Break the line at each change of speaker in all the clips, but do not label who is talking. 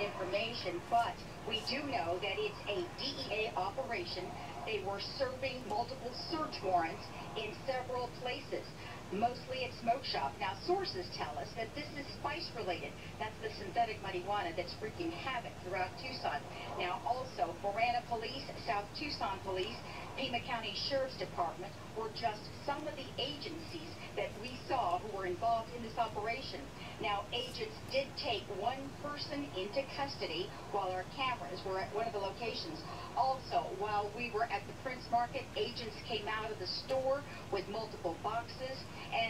information, but we do know that it's a DEA operation. They were serving multiple search warrants in several places mostly at smoke shop. Now, sources tell us that this is spice related. That's the synthetic marijuana that's wreaking havoc throughout Tucson. Now, also, Marana Police, South Tucson Police, Pima County Sheriff's Department were just some of the agencies that we saw who were involved in this operation. Now, agents did take one person into custody while our cameras were at one of the locations. Also, while we were at the Prince Market, agents came out of the store with multiple boxes.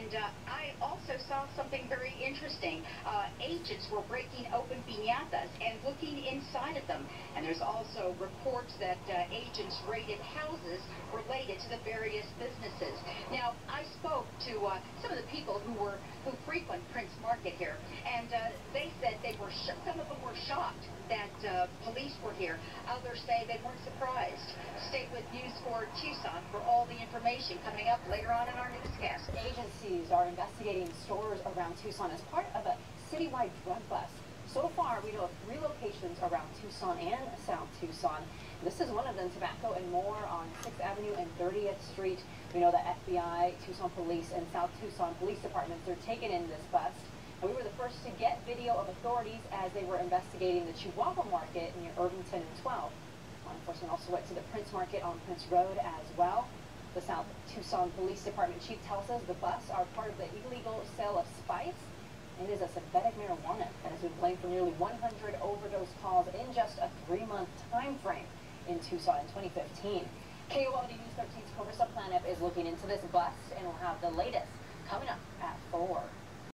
And uh, I also saw something very interesting. Uh, agents were breaking open piñatas and looking inside of them. And there's also reports that uh, agents raided houses related to the various businesses. Now, I spoke to uh, some of the people who were who frequent Prince Market here, and uh, they said they were some of them were shocked that uh, police were here. Others say they weren't surprised. Stay with News 4 Tucson for all the information coming up later on in our newscast.
Are investigating stores around Tucson as part of a citywide drug bust. So far, we know of three locations around Tucson and South Tucson. This is one of them, Tobacco and More on 6th Avenue and 30th Street. We know the FBI, Tucson Police, and South Tucson Police Departments are taken in this bust. And we were the first to get video of authorities as they were investigating the Chihuahua Market near Irvington and 12. Law enforcement also went to the Prince Market on Prince Road as well. The South Tucson Police Department chief tells us the busts are part of the illegal sale of spice. It is a synthetic marijuana that has been blamed for nearly 100 overdose calls in just a three-month time frame in Tucson in 2015. KOLD News 13's Clarissa Planup is looking into this bust and will have the latest coming up at 4.